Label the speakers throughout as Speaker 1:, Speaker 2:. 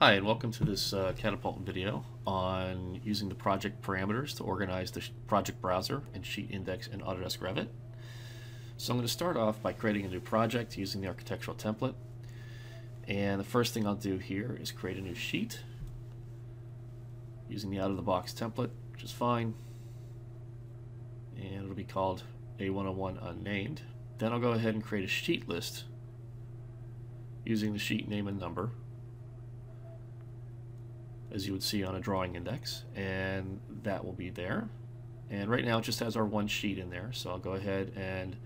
Speaker 1: Hi, and welcome to this uh, CADapult video on using the project parameters to organize the project browser and sheet index in Autodesk Revit. So I'm going to start off by creating a new project using the architectural template. And the first thing I'll do here is create a new sheet using the out-of-the-box template, which is fine. And it'll be called A101 Unnamed. Then I'll go ahead and create a sheet list using the sheet name and number as you would see on a drawing index and that will be there. And right now it just has our one sheet in there so I'll go ahead and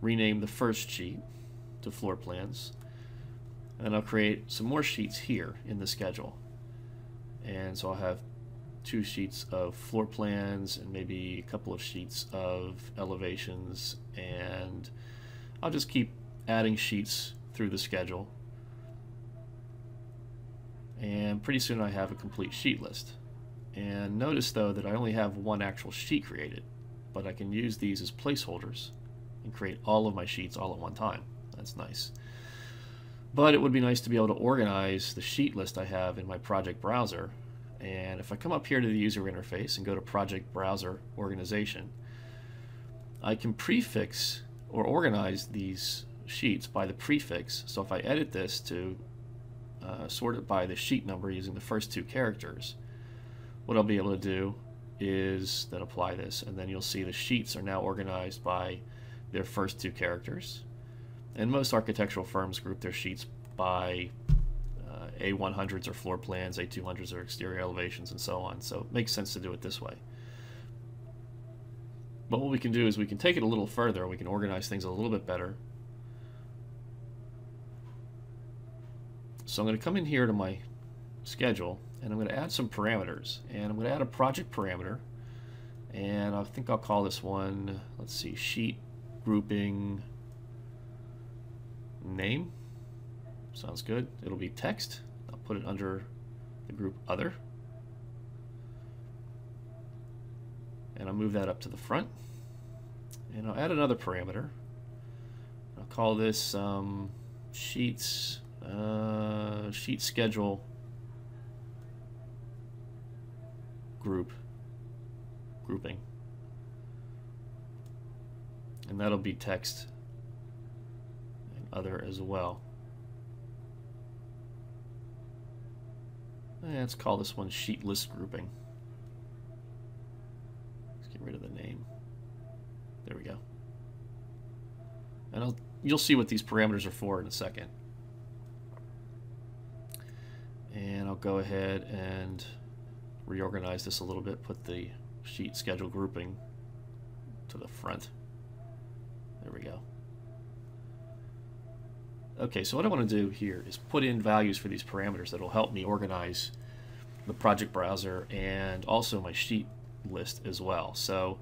Speaker 1: rename the first sheet to floor plans. And I'll create some more sheets here in the schedule. And so I'll have two sheets of floor plans and maybe a couple of sheets of elevations and I'll just keep adding sheets through the schedule and pretty soon I have a complete sheet list. And notice though that I only have one actual sheet created, but I can use these as placeholders and create all of my sheets all at one time. That's nice. But it would be nice to be able to organize the sheet list I have in my project browser. And if I come up here to the user interface and go to project browser organization, I can prefix or organize these sheets by the prefix. So if I edit this to uh, sort it by the sheet number using the first two characters, what I'll be able to do is then apply this and then you'll see the sheets are now organized by their first two characters. And most architectural firms group their sheets by uh, A100s or floor plans, A200s or exterior elevations and so on. So it makes sense to do it this way. But what we can do is we can take it a little further. We can organize things a little bit better So I'm going to come in here to my schedule and I'm going to add some parameters. And I'm going to add a project parameter. And I think I'll call this one let's see sheet grouping name. Sounds good. It'll be text. I'll put it under the group other. And I'll move that up to the front. And I'll add another parameter. I'll call this um, sheets uh, sheet schedule. Group. Grouping. And that'll be text and other as well. Let's call this one sheet list grouping. Let's get rid of the name. There we go. And I'll, you'll see what these parameters are for in a second and I'll go ahead and reorganize this a little bit, put the sheet schedule grouping to the front. There we go. Okay, so what I want to do here is put in values for these parameters that will help me organize the project browser and also my sheet list as well. So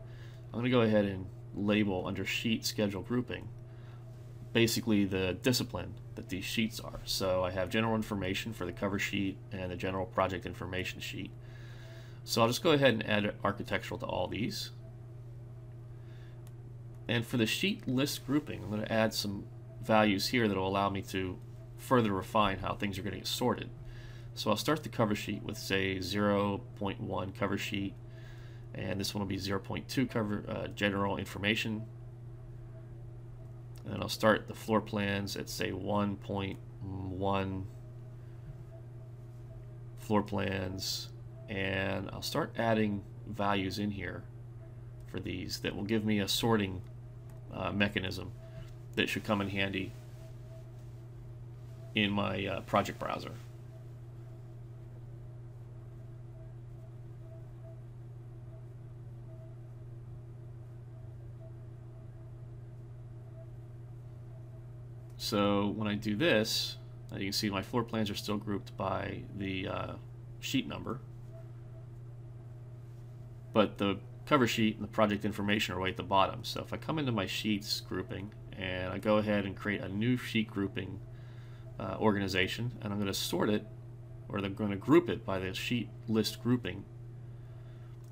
Speaker 1: I'm going to go ahead and label under sheet schedule grouping basically the discipline that these sheets are. So I have general information for the cover sheet and the general project information sheet. So I'll just go ahead and add architectural to all these. And for the sheet list grouping, I'm going to add some values here that will allow me to further refine how things are going to get sorted. So I'll start the cover sheet with say 0.1 cover sheet and this one will be 0.2 cover uh, general information and I'll start the floor plans at say 1.1 floor plans and I'll start adding values in here for these that will give me a sorting uh, mechanism that should come in handy in my uh, project browser. So when I do this, you can see my floor plans are still grouped by the uh, sheet number. But the cover sheet and the project information are way at the bottom. So if I come into my sheets grouping and I go ahead and create a new sheet grouping uh, organization and I'm going to sort it or I'm going to group it by the sheet list grouping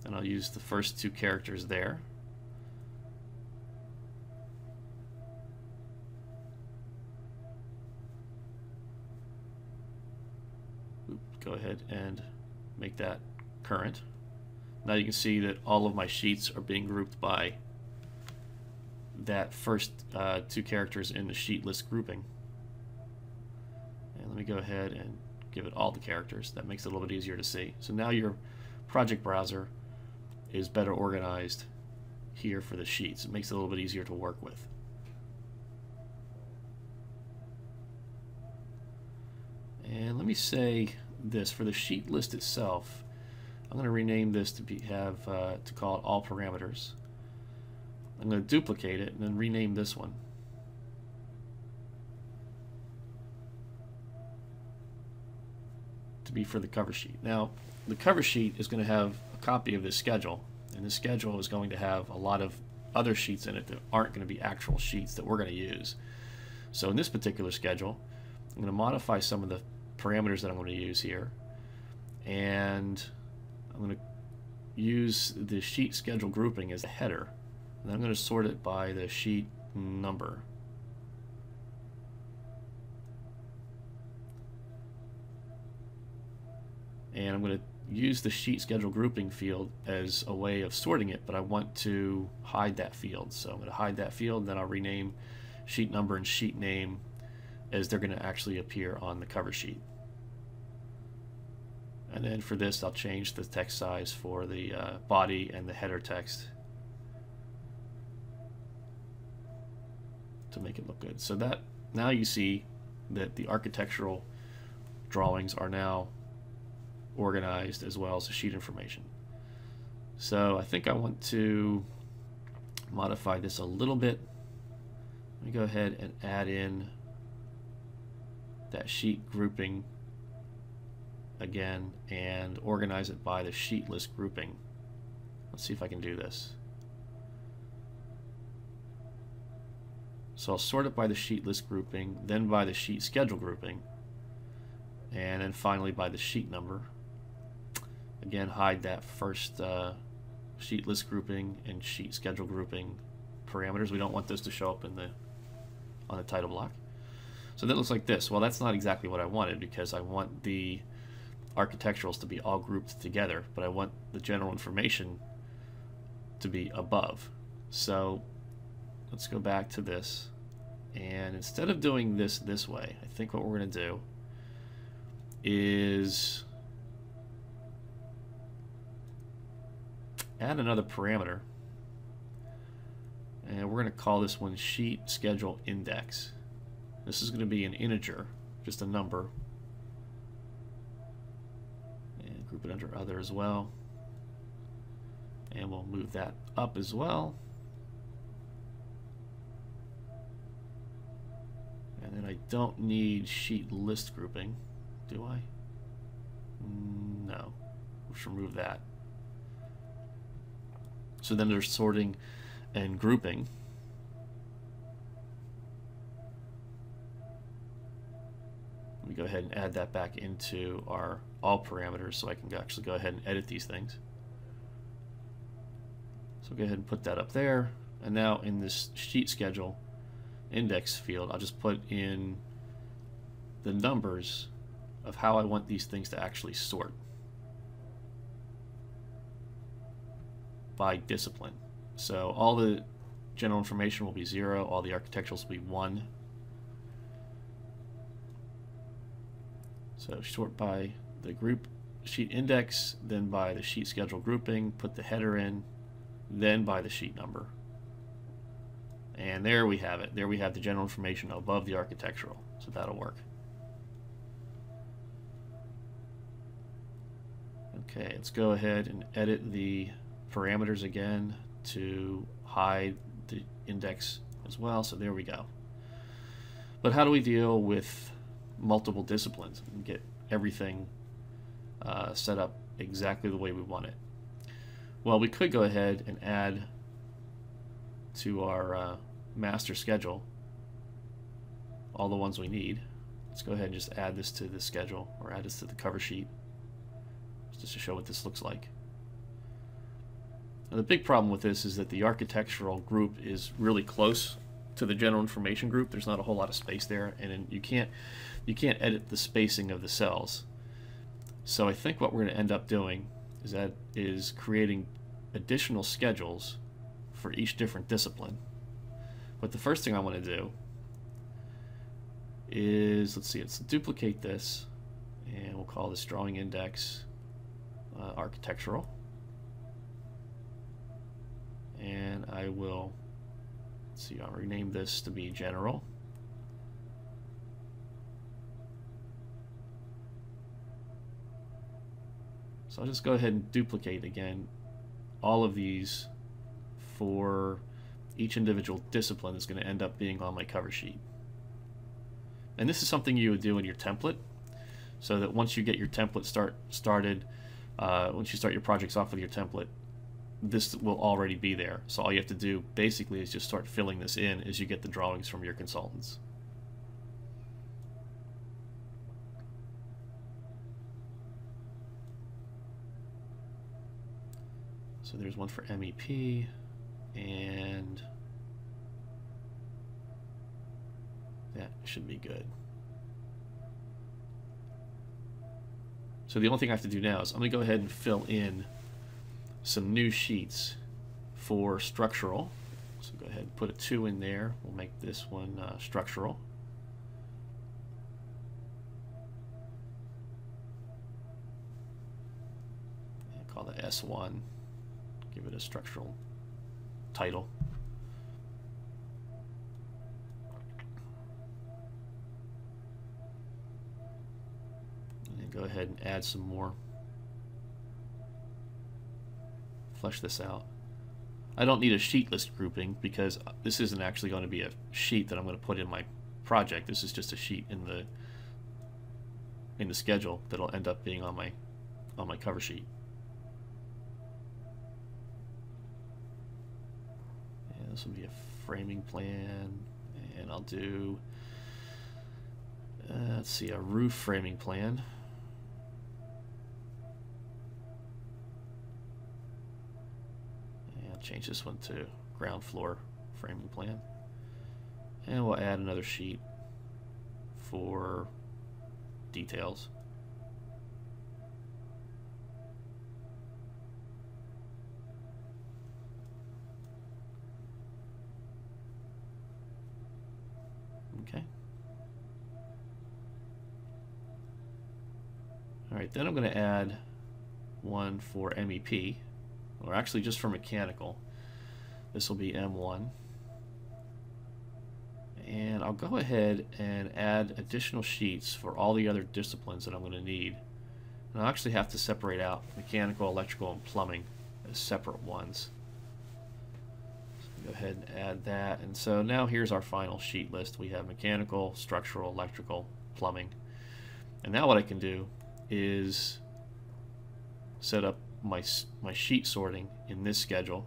Speaker 1: and I'll use the first two characters there go ahead and make that current. Now you can see that all of my sheets are being grouped by that first uh, two characters in the sheet list grouping. And let me go ahead and give it all the characters. That makes it a little bit easier to see. So now your project browser is better organized here for the sheets. It makes it a little bit easier to work with. And let me say this for the sheet list itself. I'm going to rename this to be have uh, to call it all parameters. I'm going to duplicate it and then rename this one. to be for the cover sheet. Now, the cover sheet is going to have a copy of this schedule, and the schedule is going to have a lot of other sheets in it that aren't going to be actual sheets that we're going to use. So in this particular schedule, I'm going to modify some of the parameters that I'm going to use here, and I'm going to use the sheet schedule grouping as a header. And I'm going to sort it by the sheet number. And I'm going to use the sheet schedule grouping field as a way of sorting it, but I want to hide that field. So I'm going to hide that field, then I'll rename sheet number and sheet name as they're going to actually appear on the cover sheet. And then for this, I'll change the text size for the uh, body and the header text to make it look good. So that now you see that the architectural drawings are now organized as well as the sheet information. So I think I want to modify this a little bit. Let me go ahead and add in that sheet grouping again and organize it by the sheet list grouping. Let's see if I can do this. So I'll sort it by the sheet list grouping, then by the sheet schedule grouping, and then finally by the sheet number. Again, hide that first uh, sheet list grouping and sheet schedule grouping parameters. We don't want those to show up in the on the title block. So that looks like this. Well, that's not exactly what I wanted because I want the architecturals to be all grouped together, but I want the general information to be above. So let's go back to this. And instead of doing this this way, I think what we're going to do is add another parameter. And we're going to call this one sheet schedule index. This is going to be an integer, just a number And group it under other as well. And we'll move that up as well. And then I don't need sheet list grouping, do I? No. Just remove that. So then there's sorting and grouping. Let me go ahead and add that back into our all parameters so I can actually go ahead and edit these things. So go ahead and put that up there. And now in this sheet schedule index field, I'll just put in the numbers of how I want these things to actually sort by discipline. So all the general information will be zero, all the architecturals will be one. So sort by the group sheet index, then by the sheet schedule grouping, put the header in, then by the sheet number. And there we have it. There we have the general information above the architectural. So that'll work. Okay, let's go ahead and edit the parameters again to hide the index as well. So there we go. But how do we deal with multiple disciplines and get everything uh, set up exactly the way we want it. Well, we could go ahead and add to our uh, master schedule all the ones we need. Let's go ahead and just add this to the schedule or add this to the cover sheet just to show what this looks like. Now, the big problem with this is that the architectural group is really close to the general information group. There's not a whole lot of space there, and you can't you can't edit the spacing of the cells So I think what we're going to end up doing is that is creating additional schedules for each different discipline. But the first thing I want to do is, let's see, let's duplicate this, and we'll call this drawing index uh, architectural. And I will, see, I'll rename this to be general. So I'll just go ahead and duplicate again all of these for each individual discipline is going to end up being on my cover sheet. And this is something you would do in your template so that once you get your template start started, uh, once you start your projects off with your template, this will already be there. So all you have to do basically is just start filling this in as you get the drawings from your consultants. There's one for MEP and that should be good. So the only thing I have to do now is I'm going to go ahead and fill in some new sheets for structural. So go ahead and put a 2 in there. We'll make this one uh, structural. Call that S1 give it a structural title. And go ahead and add some more. Flesh this out. I don't need a sheet list grouping because this isn't actually going to be a sheet that I'm going to put in my project. This is just a sheet in the in the schedule that'll end up being on my on my cover sheet. This will be a framing plan and I'll do uh, let's see a roof framing plan. And I'll change this one to ground floor framing plan. And we'll add another sheet for details All right, then I'm going to add one for MEP, or actually just for mechanical. This will be M1. And I'll go ahead and add additional sheets for all the other disciplines that I'm going to need. And I'll actually have to separate out mechanical, electrical, and plumbing as separate ones. So go ahead and add that. And so now here's our final sheet list. We have mechanical, structural, electrical, plumbing. And now what I can do is set up my, my sheet sorting in this schedule.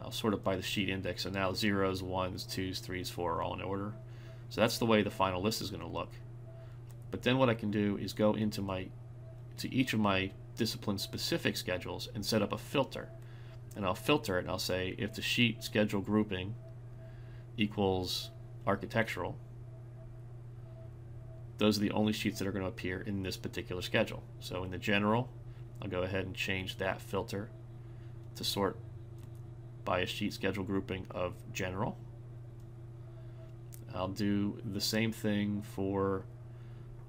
Speaker 1: I'll sort it by the sheet index, so now zeros, ones, twos, threes, four are all in order. So that's the way the final list is going to look. But then what I can do is go into my to each of my discipline specific schedules and set up a filter. And I'll filter it and I'll say if the sheet schedule grouping equals architectural, those are the only sheets that are going to appear in this particular schedule. So in the general, I'll go ahead and change that filter to sort by a sheet schedule grouping of general. I'll do the same thing for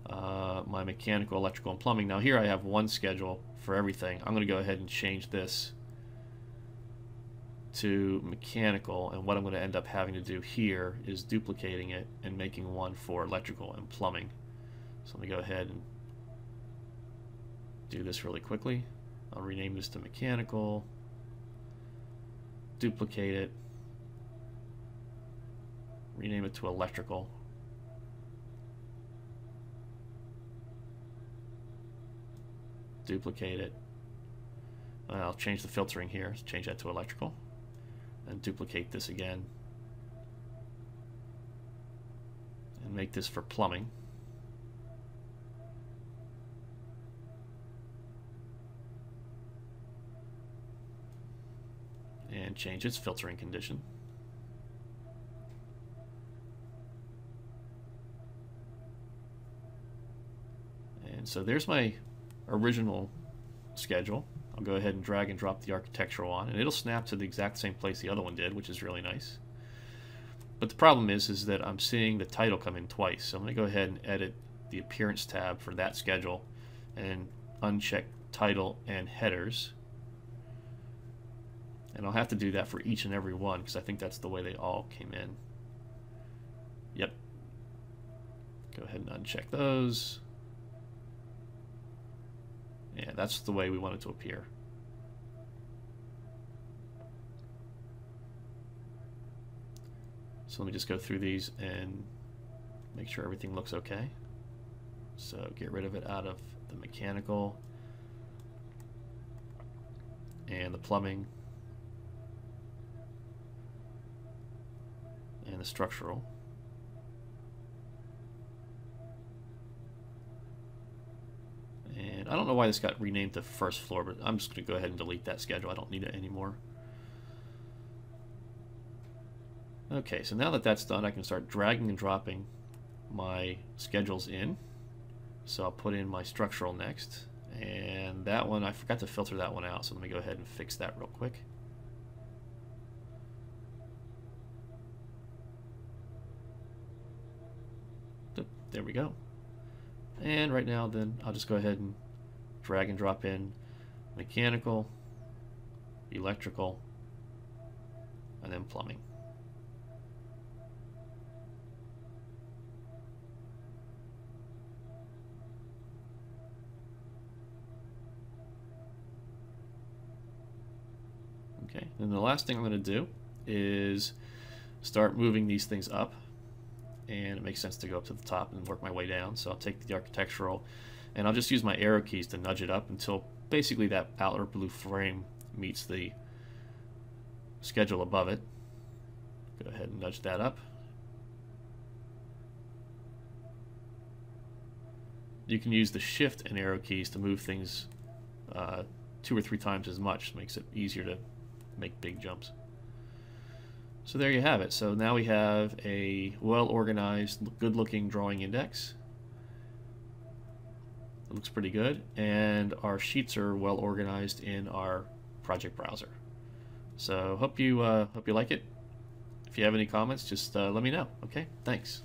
Speaker 1: uh, my mechanical, electrical, and plumbing. Now here I have one schedule for everything. I'm going to go ahead and change this to mechanical and what I'm going to end up having to do here is duplicating it and making one for electrical and plumbing. So let me go ahead and do this really quickly. I'll rename this to mechanical, duplicate it, rename it to electrical. Duplicate it. Uh, I'll change the filtering here, change that to electrical and duplicate this again and make this for plumbing. And change its filtering condition. And so there's my original schedule. I'll go ahead and drag and drop the architectural on, and it'll snap to the exact same place the other one did, which is really nice. But the problem is, is that I'm seeing the title come in twice. So I'm going to go ahead and edit the appearance tab for that schedule and uncheck title and headers. And I'll have to do that for each and every one because I think that's the way they all came in. Yep. Go ahead and uncheck those. Yeah, that's the way we want it to appear. So let me just go through these and make sure everything looks okay. So get rid of it out of the mechanical and the plumbing and the structural. And I don't know why this got renamed to first floor, but I'm just going to go ahead and delete that schedule. I don't need it anymore. Okay, so now that that's done, I can start dragging and dropping my schedules in. So I'll put in my structural next. And that one, I forgot to filter that one out, so let me go ahead and fix that real quick. There we go. And right now then I'll just go ahead and drag and drop in mechanical, electrical, and then plumbing. Okay, and the last thing I'm going to do is start moving these things up and it makes sense to go up to the top and work my way down. So I'll take the architectural and I'll just use my arrow keys to nudge it up until basically that outer blue frame meets the schedule above it. Go ahead and nudge that up. You can use the shift and arrow keys to move things uh, two or three times as much. Makes it easier to make big jumps. So there you have it. So now we have a well-organized, good-looking drawing index. It looks pretty good. And our sheets are well organized in our project browser. So hope you uh, hope you like it. If you have any comments, just uh, let me know. Okay, thanks.